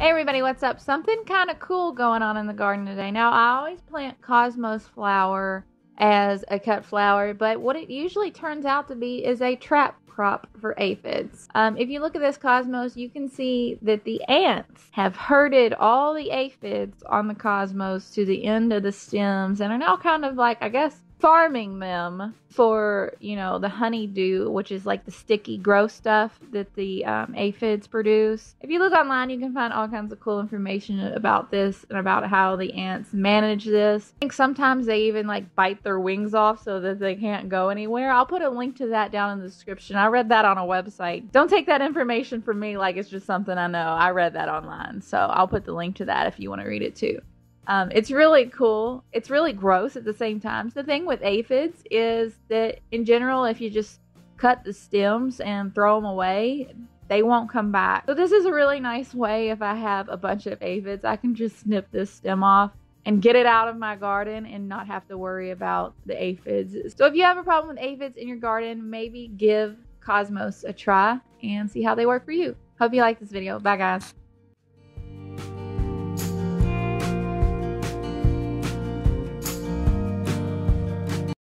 Hey everybody, what's up? Something kind of cool going on in the garden today. Now, I always plant cosmos flower as a cut flower, but what it usually turns out to be is a trap crop for aphids. Um, if you look at this cosmos, you can see that the ants have herded all the aphids on the cosmos to the end of the stems and are now kind of like, I guess, farming them for you know the honeydew which is like the sticky gross stuff that the um, aphids produce. If you look online you can find all kinds of cool information about this and about how the ants manage this. I think sometimes they even like bite their wings off so that they can't go anywhere. I'll put a link to that down in the description. I read that on a website. Don't take that information from me like it's just something i know. I read that online so i'll put the link to that if you want to read it too um, it's really cool. It's really gross at the same time. The thing with aphids is that, in general, if you just cut the stems and throw them away, they won't come back. So this is a really nice way if I have a bunch of aphids, I can just snip this stem off and get it out of my garden and not have to worry about the aphids. So if you have a problem with aphids in your garden, maybe give Cosmos a try and see how they work for you. Hope you like this video. Bye guys.